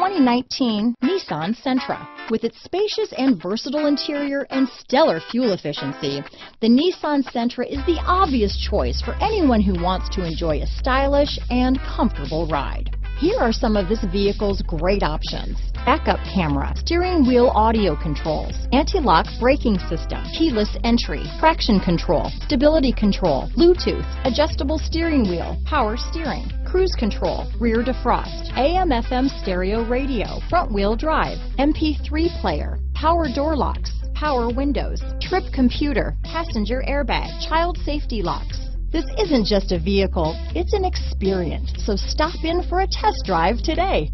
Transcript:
2019 Nissan Sentra. With its spacious and versatile interior and stellar fuel efficiency, the Nissan Sentra is the obvious choice for anyone who wants to enjoy a stylish and comfortable ride. Here are some of this vehicle's great options. Backup camera, steering wheel audio controls, anti-lock braking system, keyless entry, traction control, stability control, Bluetooth, adjustable steering wheel, power steering, cruise control, rear defrost, AM FM stereo radio, front wheel drive, MP3 player, power door locks, power windows, trip computer, passenger airbag, child safety locks, this isn't just a vehicle, it's an experience. So stop in for a test drive today.